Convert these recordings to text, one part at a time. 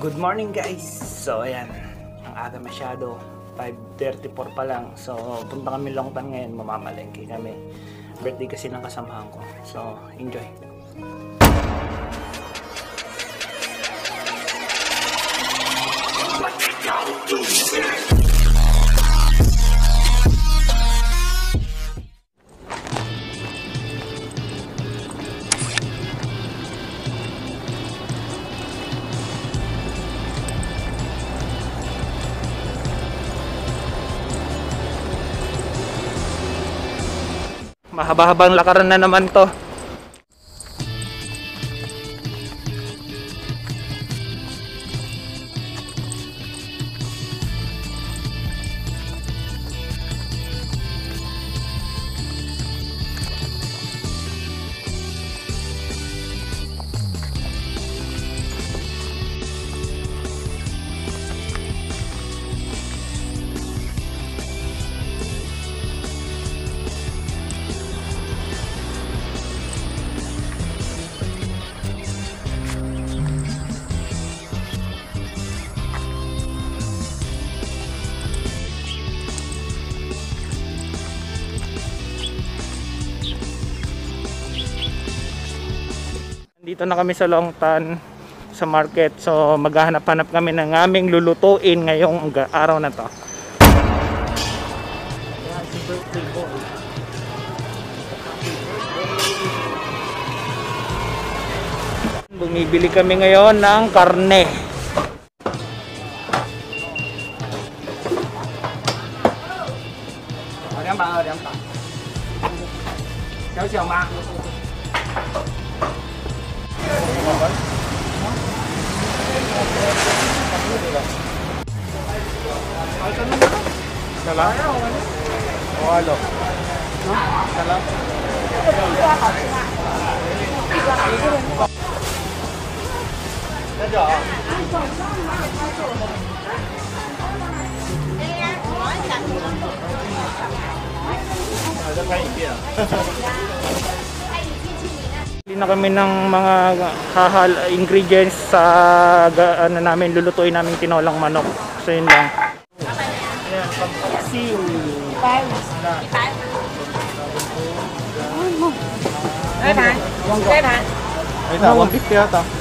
Good morning guys! So ayan, ang aga masyado. 5.34 pa lang. So punta kami Longtan ngayon, mamamalengke kami. Birthday kasi ng kasamahan ko. So enjoy. Mahaba-habang lakaran na naman to. Dito na kami sa Longtan sa market. So maghahanap-hanap kami ng aming lulutuin ngayong ga- araw na to. Boy. Bumibili kami ngayon ng karne. 好了。好了。好了。好了。这个地瓜好吃吧？地瓜好吃。在拍影片。Na kami ng mga hahal ingredients sa ano namin lulutuin namin tinolang manok. So yun lang. Ayan, pampasiw. Na. hai bạn hai bạn Ito, 150 yata. Ay, dyan na ka.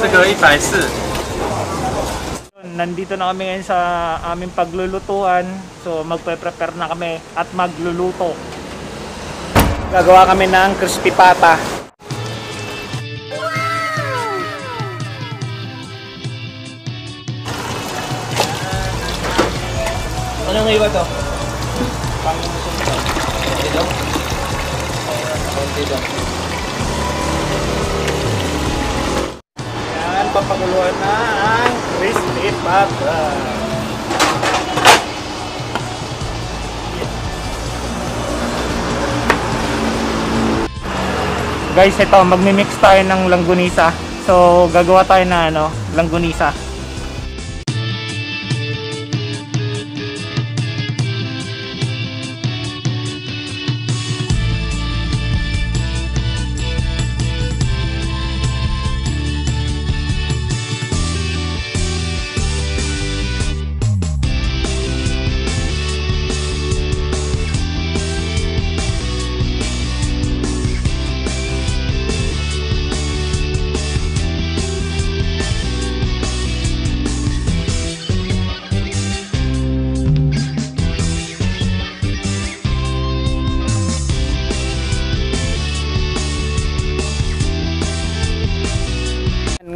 这个一百四， Nandito na kami ngayon sa aming paglulutuan. So magpe-prepare na kami at magluluto. Gagawa kami ng crispy pata. Ano nga iba to? Yan, papakuluan na ang crispy pata. Guys, ito, magmi-mix tayo ng langgunisa. So, gagawa tayo na ano, langgunisa.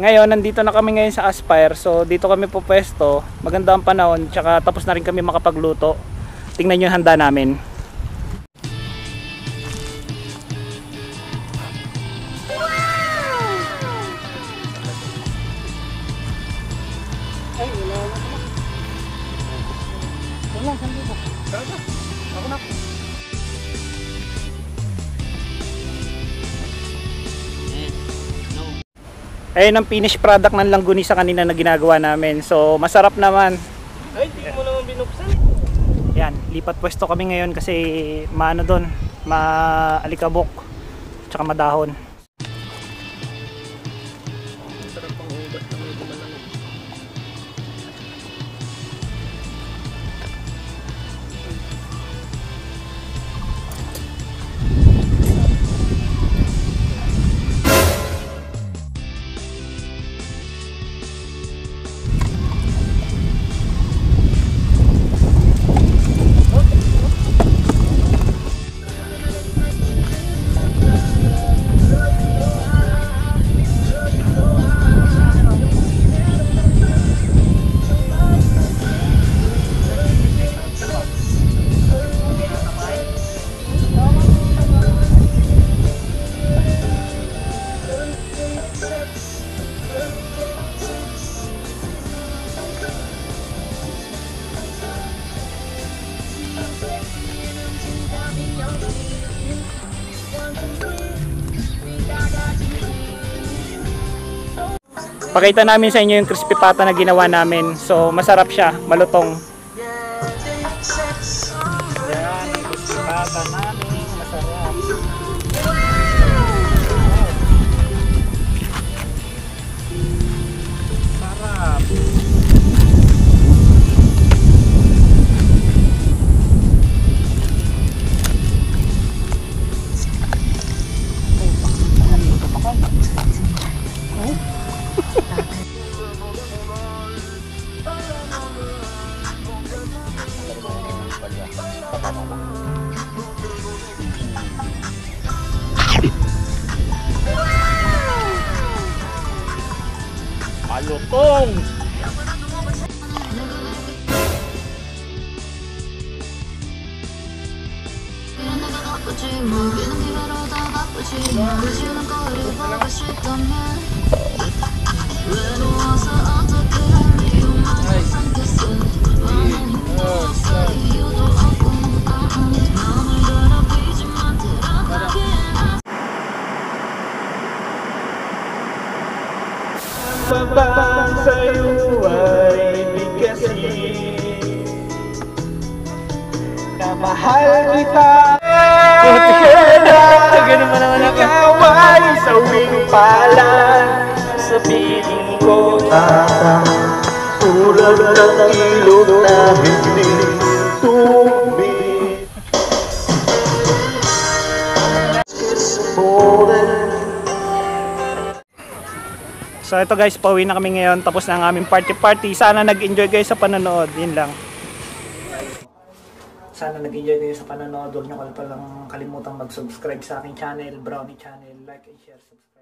Ngayon, nandito na kami ngayon sa Aspire. So, dito kami po pwesto. Maganda ang panahon. Tsaka tapos na rin kami makapagluto. Tingnan nyo yung handa namin. Wala na naman. Wala, saan dito? Ayun ang finished product ng langgunisa kanina na ginagawa namin. So, masarap naman. Ay, di mo naman binuksan. Yan, lipat pwesto kami ngayon kasi maano doon, maalikabok, tsaka madahon. Pakita namin sa inyo yung crispy pata na ginawa namin. So, masarap siya, malutong. Yan, crispy pata namin, 이거 뻥! 음. Babang sa'yo ay bigkasin. Na mahal kita. Ganun naman ako? Ikaw ay sawing palan Sa piling ko tatang Tulad ng ilog na hindi tubig So ito guys, pauwi na kami ngayon. Tapos na ang aming party-party. Sana nag-enjoy kayo sa panonood. Yun lang. Sana nag-enjoy kayo sa panonood. Huwag nyo palang kalimutang mag-subscribe sa aking channel, Brownie Channel. Like and share, subscribe.